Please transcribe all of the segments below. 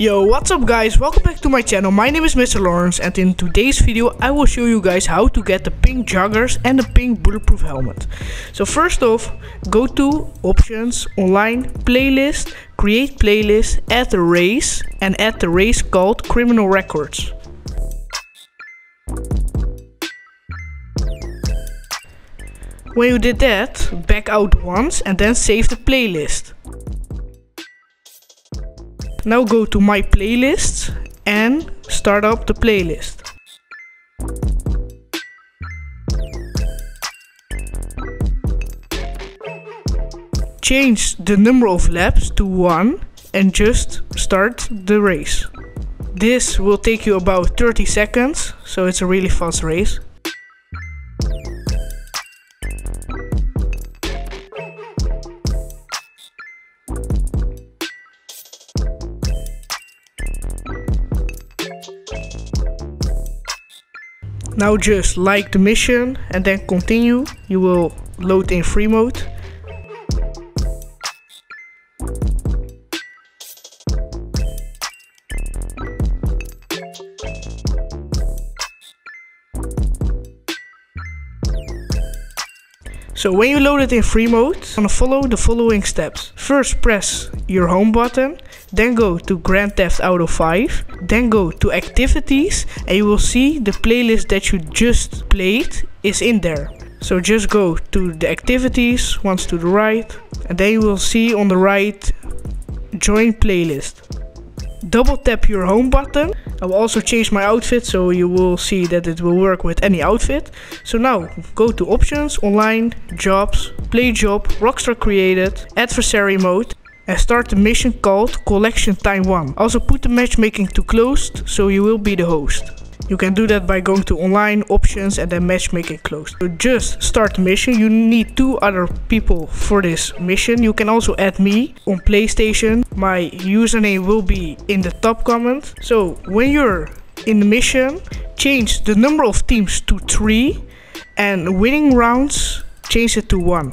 Yo, what's up guys? Welcome back to my channel. My name is Mr. Lawrence and in today's video I will show you guys how to get the pink joggers and the pink bulletproof helmet. So first off, go to options, online, playlist, create playlist, add a race and add the race called criminal records. When you did that, back out once and then save the playlist. Now go to my playlists and start up the playlist. Change the number of laps to 1 and just start the race. This will take you about 30 seconds, so it's a really fast race. Now just like the mission and then continue. You will load in free mode. So when you load it in free mode, you're gonna follow the following steps. First press your home button, then go to Grand Theft Auto 5, then go to activities and you will see the playlist that you just played is in there. So just go to the activities, once to the right, and then you will see on the right join playlist. Double tap your home button I will also change my outfit so you will see that it will work with any outfit. So now go to options, online, jobs, play job, Rockstar created, adversary mode and start the mission called collection time 1. Also put the matchmaking to closed so you will be the host. You can do that by going to online options and then matchmaking closed. So just start the mission. You need two other people for this mission. You can also add me on PlayStation. My username will be in the top comment. So when you're in the mission, change the number of teams to three and winning rounds, change it to one.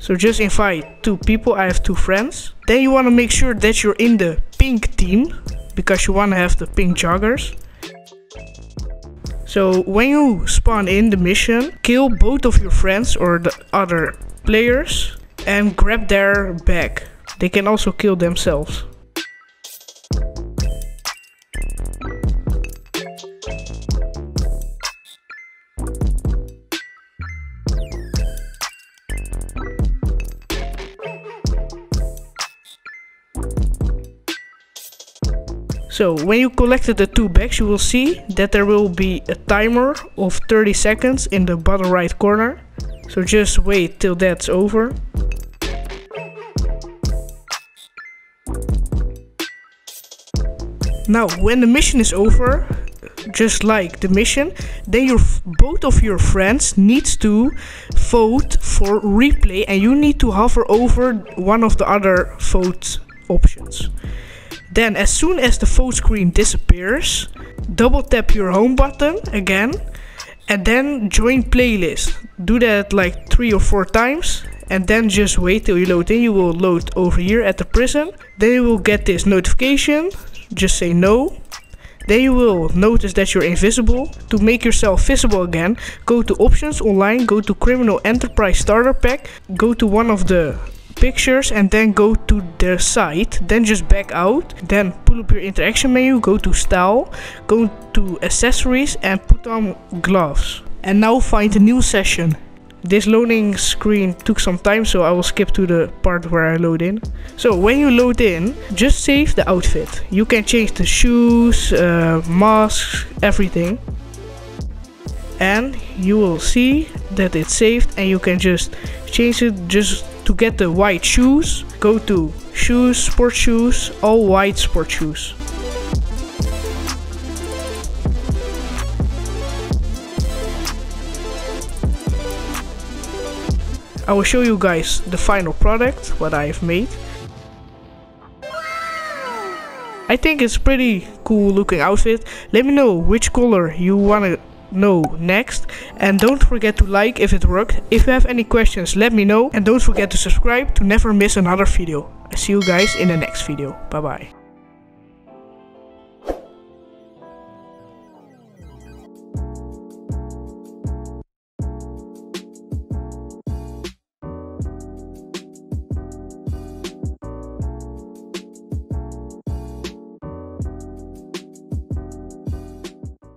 So just invite two people. I have two friends. Then you want to make sure that you're in the pink team because you want to have the pink joggers. So when you spawn in the mission, kill both of your friends or the other players and grab their bag. They can also kill themselves. So when you collected the two bags you will see that there will be a timer of 30 seconds in the bottom right corner. So just wait till that's over. Now when the mission is over, just like the mission, then your both of your friends needs to vote for replay and you need to hover over one of the other vote options. Then as soon as the phone screen disappears, double tap your home button again and then join playlist. Do that like three or four times and then just wait till you load in. You will load over here at the prison. Then you will get this notification. Just say no. Then you will notice that you're invisible. To make yourself visible again, go to options online, go to criminal enterprise starter pack, go to one of the pictures and then go to the site then just back out then pull up your interaction menu go to style go to accessories and put on gloves and now find a new session this loading screen took some time so I will skip to the part where I load in. So when you load in, just save the outfit. You can change the shoes, uh, masks, everything. And you will see that it's saved and you can just change it just to get the white shoes, go to shoes, sport shoes, all white sport shoes. I will show you guys the final product, what I've made. I think it's pretty cool looking outfit. Let me know which color you wanna know next. And don't forget to like if it worked. If you have any questions, let me know. And don't forget to subscribe to never miss another video. I see you guys in the next video. Bye bye.